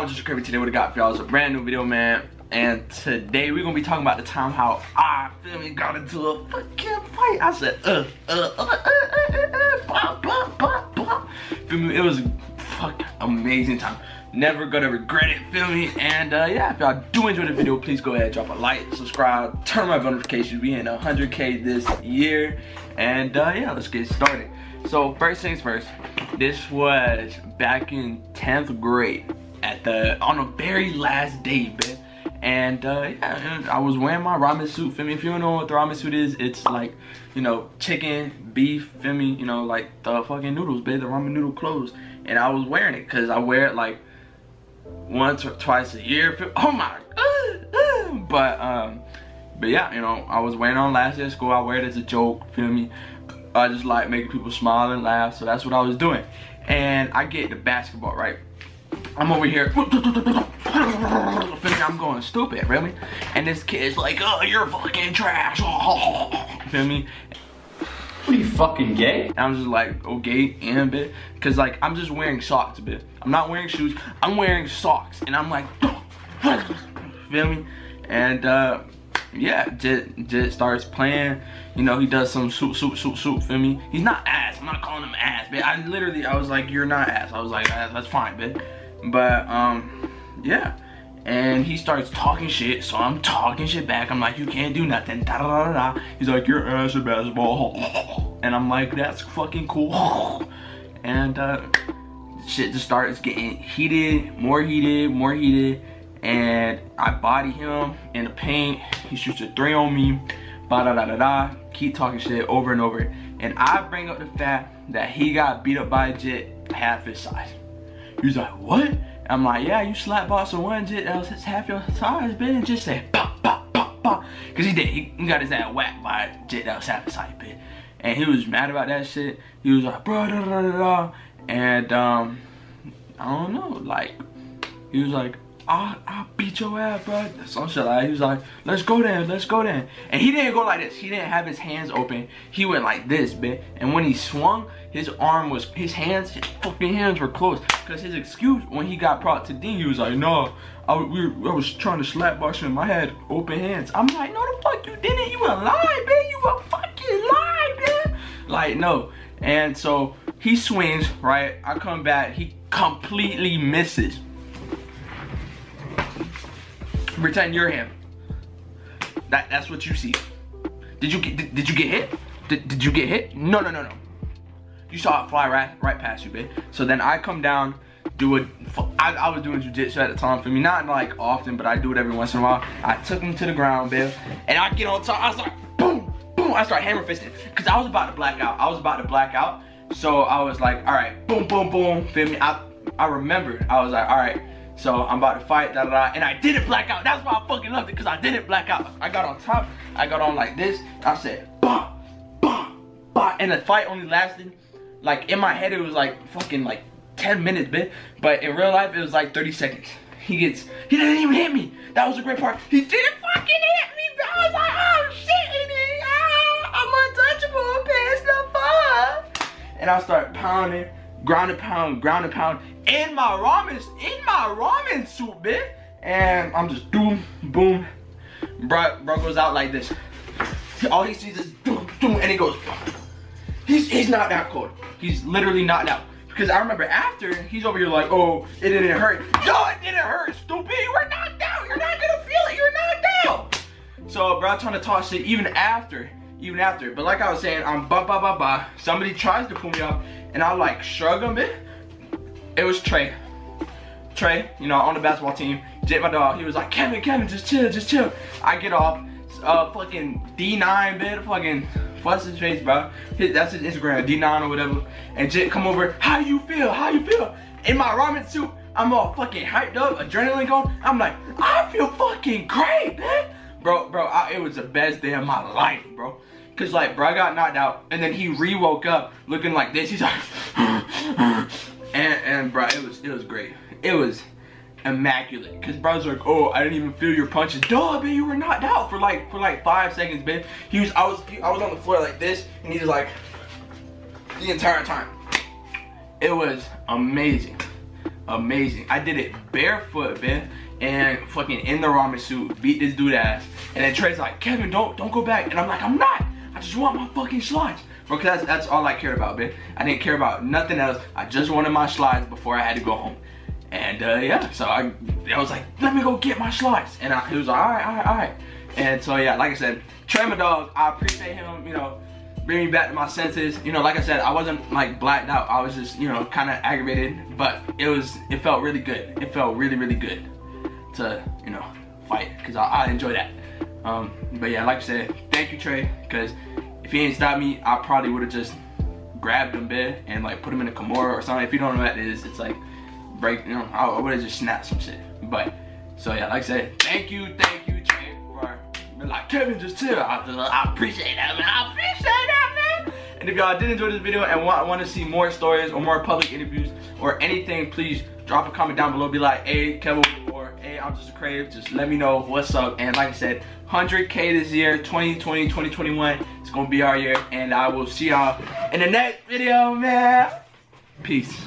I'm just Kirby today with a got for y'all. It's a brand new video, man. And today we're gonna be talking about the time how I feel me got into a fucking fight. I said, uh, uh, uh, uh, blah, blah, blah, blah. Feel me? It was a fucking amazing time. Never gonna regret it, feel me? And uh, yeah, if y'all do enjoy the video, please go ahead, drop a like, subscribe, turn my notifications. We in 100k this year. And uh, yeah, let's get started. So first things first, this was back in 10th grade at the on the very last day, man. And uh, yeah, I was wearing my ramen suit. Feel me? If you don't know what the ramen suit is, it's like, you know, chicken, beef. Feel me? You know, like the fucking noodles, babe. The ramen noodle clothes. And I was wearing it because I wear it like once or twice a year. Oh my. Uh, uh. But um, but yeah, you know, I was wearing on last day of school. I wear it as a joke. Feel me? I just like making people smile and laugh. So that's what I was doing. And I get the basketball right. I'm over here. I'm going stupid, really. And this kid's like, oh, you're fucking trash. Feel me? What are you fucking gay? And I'm just like, oh, gay and a bit. Cause like, I'm just wearing socks a bit. I'm not wearing shoes, I'm wearing socks. And I'm like, feel me? And uh, yeah, Jit, Jit starts playing. You know, he does some suit, suit, suit, suit, feel me? He's not ass, I'm not calling him ass, but I literally, I was like, you're not ass. I was like, that's fine, bitch. But, um, yeah. And he starts talking shit, so I'm talking shit back. I'm like, you can't do nothing. Da, da, da, da. He's like, you're ass at basketball. And I'm like, that's fucking cool. And uh, shit just starts getting heated, more heated, more heated. And I body him in the paint. He shoots a three on me. Ba da da da da. Keep talking shit over and over. And I bring up the fact that he got beat up by a Jit half his size. He's like, what? I'm like, yeah, you slap boss a one Jit that was half your size, bitch, and just say, pop, pop, pop, pop. Cause he did, he, got his ass whacked by a Jit that was half his size, bitch. And he was mad about that shit. He was like, bro. And, um, I don't know, like, he was like, I'll, I'll beat your ass, bro. Some shit He was like, let's go then, let's go then. And he didn't go like this. He didn't have his hands open. He went like this, bitch. And when he swung, his arm was, his hands, his fucking hands were closed. Because his excuse when he got brought to Dean, he was like, no, I, we, I was trying to slap box him. I had open hands. I'm like, no, the fuck you didn't. You a lie, bitch. You a fucking lie, bitch. Like, no. And so he swings, right? I come back. He completely misses Pretend you're him. That that's what you see. Did you get did, did you get hit? Did, did you get hit? No no no no. You saw it fly right right past you, babe. So then I come down, do it. I, I was doing jujitsu at the time for me, not like often, but I do it every once in a while. I took him to the ground, babe, and I get on top. I was like, boom, boom. I start hammer fisting because I was about to black out. I was about to black out. So I was like, all right, boom, boom, boom. Feel me? I I remembered. I was like, all right. So I'm about to fight, da da da, and I didn't black out. That's why I fucking loved it, because I didn't black out. I got on top, I got on like this, I said, bah, bah, bah, and the fight only lasted, like in my head it was like fucking like 10 minutes, bitch. But in real life it was like 30 seconds. He gets, he didn't even hit me. That was a great part. He didn't fucking hit me, bro. I was like, oh shit, ah, I'm untouchable, past the fuck. And I start pounding ground and pound, ground and pound in my ramen, in my ramen soup, bitch. And I'm just boom, boom. Bro, bro goes out like this. All he sees is boom, boom, and he goes. He's he's not that cold. He's literally not out. Because I remember after, he's over here like, oh, it didn't hurt. No, it didn't hurt, stupid. You were knocked out. You're not gonna feel it. You're knocked out. So, bro, trying to talk shit even after, even after. But like I was saying, I'm ba ba ba ba. Somebody tries to pull me up, and I like shrug a bit. It was Trey. Trey, you know, on the basketball team, Jake my dog, he was like, Kevin, Kevin, just chill, just chill. I get off, uh, fucking D9, bit, fucking, what's his face, bro? His, that's his Instagram, D9 or whatever. And Jake come over, how you feel, how you feel? In my ramen suit, I'm all fucking hyped up, adrenaline going. I'm like, I feel fucking great, man. Bro, bro, I, it was the best day of my life, bro. Cause like, bro, I got knocked out, and then he re-woke up looking like this. He's like, and and bro, it was it was great. It was immaculate. Cause bro's like, oh, I didn't even feel your punches. Duh, man, you were knocked out for like for like five seconds, man. He was, I was, I was on the floor like this, and he was like, the entire time. It was amazing, amazing. I did it barefoot, man, and fucking in the ramen suit, beat this dude ass. And then Trey's like, Kevin, don't don't go back. And I'm like, I'm not. I just want my fucking slides. Because that's, that's all I cared about, man. I didn't care about nothing else. I just wanted my slides before I had to go home. And uh, yeah, so I, I was like, let me go get my slides. And I, he was like, all right, all right, all right. And so yeah, like I said, Trey, my dog, I appreciate him, you know, bring me back to my senses. You know, like I said, I wasn't like blacked out. I was just, you know, kind of aggravated, but it was, it felt really good. It felt really, really good to, you know, fight because I, I enjoy that. Um, but yeah, like I said, thank you, Trey, because if he ain't stopped me, I probably would have just grabbed him, bit and like put him in a Kimura or something. If you don't know what that is, it's like break, you know, I, would have just snapped some shit. But so yeah, like I said, thank you, thank you, Trey, for like Kevin just chill. I, I appreciate that, man. I appreciate that, man. And if y'all did enjoy this video and want, want to see more stories or more public interviews or anything, please drop a comment down below. Be like, hey, Kevin, hey, I'm just a crave. Just let me know what's up. And like I said, 100K this year, 2020, 2021. It's going to be our year. And I will see y'all in the next video, man. Peace.